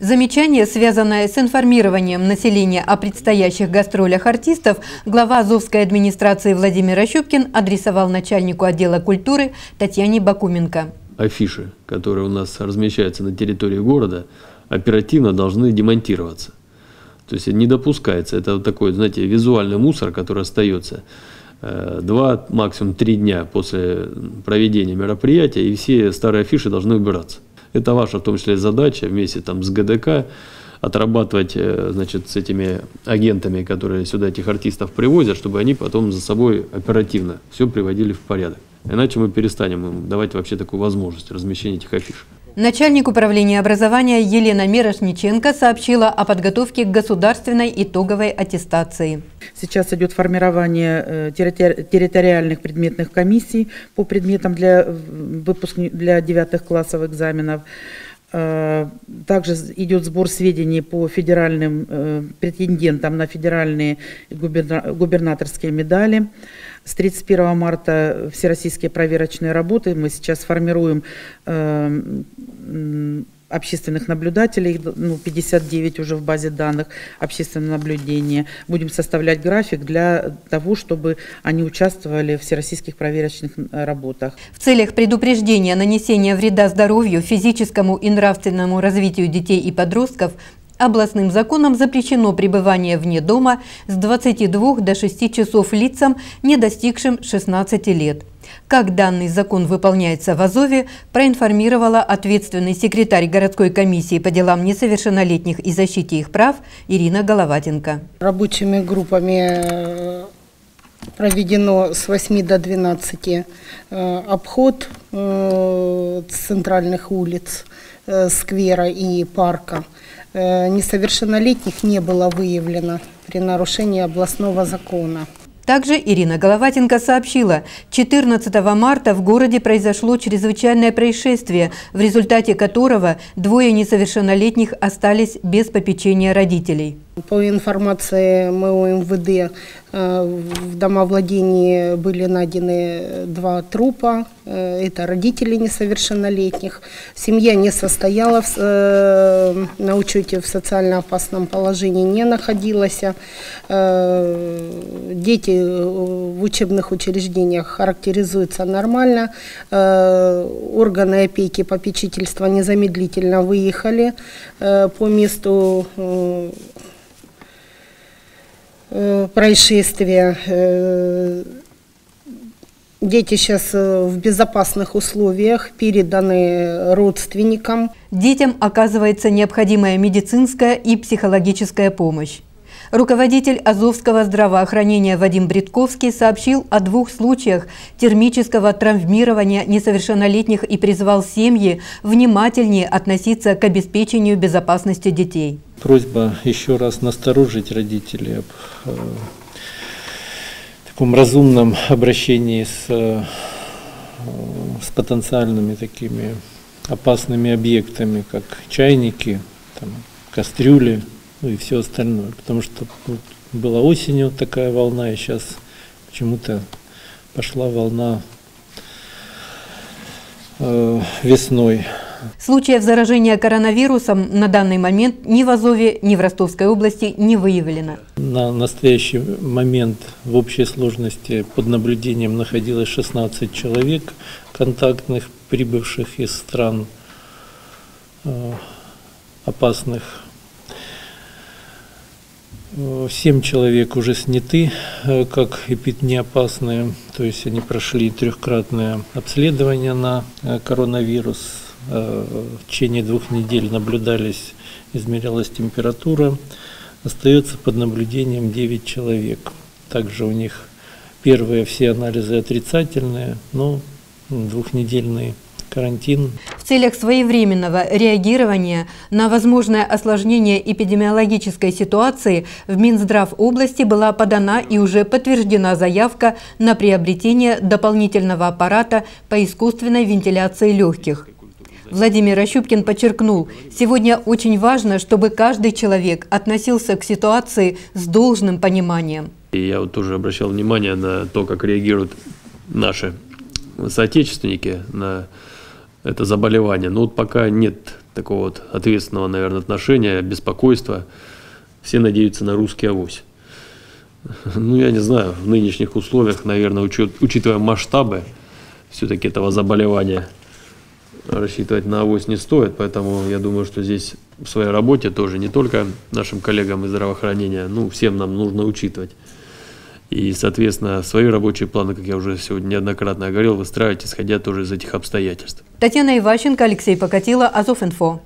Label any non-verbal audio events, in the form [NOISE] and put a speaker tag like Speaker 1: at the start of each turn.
Speaker 1: Замечание, связанное с информированием населения о предстоящих гастролях артистов, глава Азовской администрации Владимир Ощупкин адресовал начальнику отдела культуры Татьяне Бакуменко.
Speaker 2: Афиши, которые у нас размещаются на территории города, оперативно должны демонтироваться. То есть не допускается. Это такой, знаете, визуальный мусор, который остается э, два, максимум три дня после проведения мероприятия, и все старые афиши должны убираться. Это ваша, в том числе, задача вместе там, с ГДК отрабатывать э, значит, с этими агентами, которые сюда этих артистов привозят, чтобы они потом за собой оперативно все приводили в порядок. Иначе мы перестанем им давать вообще такую возможность размещения этих афиш.
Speaker 1: Начальник управления образования Елена Мирошниченко сообщила о подготовке к государственной итоговой аттестации.
Speaker 3: Сейчас идет формирование э, территориальных предметных комиссий по предметам для, выпуск... для девятых классов экзаменов. Э, также идет сбор сведений по федеральным э, претендентам на федеральные губернаторские медали. С 31 марта всероссийские проверочные работы. Мы сейчас формируем э, общественных наблюдателей, ну, 59 уже в базе данных общественного наблюдения. Будем составлять график для того, чтобы они участвовали в всероссийских проверочных работах.
Speaker 1: В целях предупреждения нанесения вреда здоровью, физическому и нравственному развитию детей и подростков Областным законом запрещено пребывание вне дома с 22 до 6 часов лицам, не достигшим 16 лет. Как данный закон выполняется в Азове, проинформировала ответственный секретарь городской комиссии по делам несовершеннолетних и защите их прав Ирина Головатенко.
Speaker 4: Рабочими группами э, проведено с 8 до 12 э, обход э, центральных улиц, сквера и парка. Несовершеннолетних не было выявлено при нарушении областного закона.
Speaker 1: Также Ирина Головатенко сообщила, 14 марта в городе произошло чрезвычайное происшествие, в результате которого двое несовершеннолетних остались без попечения родителей.
Speaker 4: По информации моего МВД, э, в домовладении были найдены два трупа. Э, это родители несовершеннолетних. Семья не состояла э, на учете в социально опасном положении, не находилась. Дети в учебных учреждениях характеризуются нормально. Органы опеки попечительства незамедлительно выехали по месту Э, происшествия. Э, дети сейчас э, в безопасных условиях, переданы родственникам.
Speaker 1: Детям оказывается необходимая медицинская и психологическая помощь. Руководитель Азовского здравоохранения Вадим Бредковский сообщил о двух случаях термического травмирования несовершеннолетних и призвал семьи внимательнее относиться к обеспечению безопасности детей.
Speaker 5: Просьба еще раз насторожить родителей об э, таком разумном обращении с, э, с потенциальными такими опасными объектами, как чайники, там, кастрюли, ну и все остальное. Потому что вот, была осенью такая волна, и сейчас почему-то пошла волна э, весной.
Speaker 1: Случаев заражения коронавирусом на данный момент ни в Азове, ни в Ростовской области не выявлено.
Speaker 5: На настоящий момент в общей сложности под наблюдением находилось 16 человек контактных, прибывших из стран э, опасных Семь человек уже сняты э, как эпиднеопасные, то есть они прошли трехкратное обследование на э, коронавирус. Э, в течение двух недель наблюдались, измерялась температура. Остается под наблюдением 9 человек. Также у них первые все анализы отрицательные, но двухнедельный карантин.
Speaker 1: В целях своевременного реагирования на возможное осложнение эпидемиологической ситуации в Минздрав области была подана и уже подтверждена заявка на приобретение дополнительного аппарата по искусственной вентиляции легких. Владимир Ощупкин подчеркнул, сегодня очень важно, чтобы каждый человек относился к ситуации с должным пониманием.
Speaker 2: И я вот тоже обращал внимание на то, как реагируют наши соотечественники на это заболевание. Но вот пока нет такого вот ответственного, наверное, отношения, беспокойства. Все надеются на русский авось. [LAUGHS] Ну, я не знаю, в нынешних условиях, наверное, учет, учитывая масштабы все-таки этого заболевания, рассчитывать на авось не стоит, поэтому я думаю, что здесь в своей работе тоже не только нашим коллегам из здравоохранения, ну, всем нам нужно учитывать. И, соответственно, свои рабочие планы, как я уже сегодня неоднократно говорил, выстраивать, исходя тоже из этих обстоятельств.
Speaker 1: Татьяна Иващенко, Алексей Покатило, Азов-Инфо.